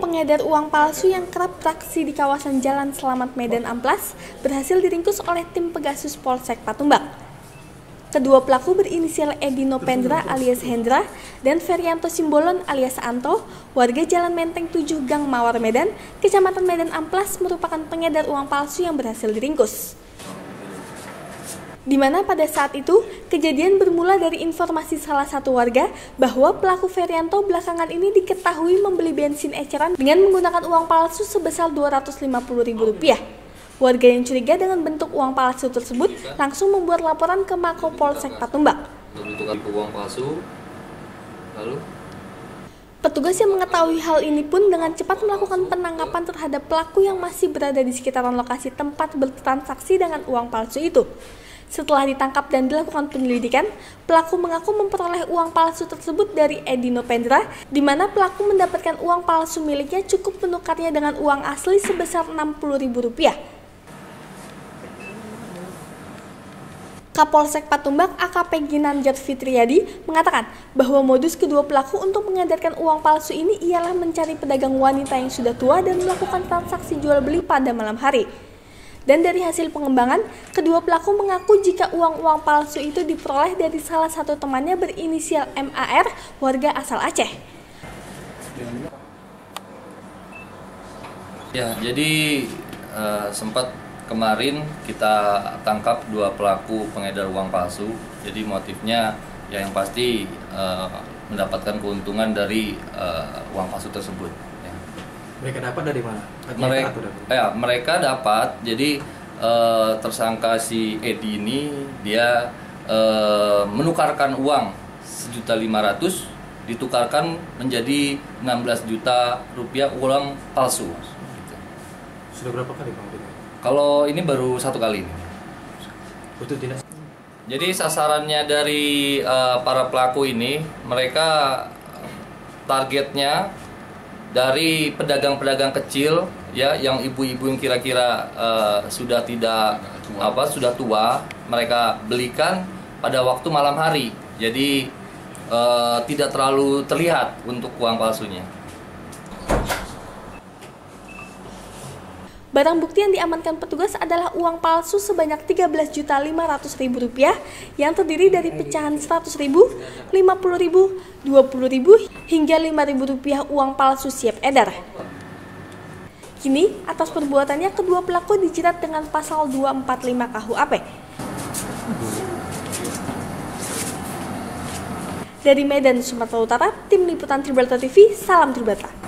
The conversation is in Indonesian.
pengedar uang palsu yang kerap beraksi di kawasan Jalan Selamat Medan Amplas berhasil diringkus oleh tim Pegasus Polsek Patumbak. Kedua pelaku berinisial Edi Nopendra alias Hendra dan Ferianto Simbolon alias Anto, warga Jalan Menteng 7 Gang Mawar Medan, Kecamatan Medan Amplas merupakan pengedar uang palsu yang berhasil diringkus di mana pada saat itu kejadian bermula dari informasi salah satu warga bahwa pelaku Ferianto belakangan ini diketahui membeli bensin eceran dengan menggunakan uang palsu sebesar Rp250.000. Warga yang curiga dengan bentuk uang palsu tersebut langsung membuat laporan ke Mako Polsek Patumbak. uang palsu, lalu Petugas yang mengetahui hal ini pun dengan cepat melakukan penangkapan terhadap pelaku yang masih berada di sekitaran lokasi tempat bertransaksi dengan uang palsu itu. Setelah ditangkap dan dilakukan penyelidikan, pelaku mengaku memperoleh uang palsu tersebut dari Edi Nopendra, di mana pelaku mendapatkan uang palsu miliknya cukup menukarnya dengan uang asli sebesar Rp60.000. Kapolsek Patumbak AKP Ginanjat Fitriadi mengatakan bahwa modus kedua pelaku untuk mengedarkan uang palsu ini ialah mencari pedagang wanita yang sudah tua dan melakukan transaksi jual beli pada malam hari. Dan dari hasil pengembangan, kedua pelaku mengaku jika uang-uang palsu itu diperoleh dari salah satu temannya berinisial MAR, warga asal Aceh. Ya, jadi uh, sempat kemarin kita tangkap dua pelaku pengedar uang palsu. Jadi motifnya ya yang pasti uh, mendapatkan keuntungan dari uh, uang palsu tersebut. Mereka dapat dari mana? mereka, ya, mereka dapat. Jadi uh, tersangka si Edi ini dia uh, menukarkan uang sejuta lima ratus ditukarkan menjadi 16 juta rupiah uang palsu. Sudah berapa kali bang? Kalau ini baru satu kali. Betul tidak? Jadi sasarannya dari uh, para pelaku ini mereka targetnya dari pedagang-pedagang kecil ya yang ibu-ibu yang kira-kira uh, sudah tidak tua. apa sudah tua mereka belikan pada waktu malam hari jadi uh, tidak terlalu terlihat untuk uang palsunya Barang bukti yang diamankan petugas adalah uang palsu sebanyak Rp13.500.000 yang terdiri dari pecahan Rp100.000, Rp50.000, Rp20.000 hingga Rp5.000 uang palsu siap edar. Kini, atas perbuatannya kedua pelaku dijerat dengan pasal 245 KUHP. Dari Medan, Sumatera Utara, Tim Liputan Tribrata TV, salam Tribrata.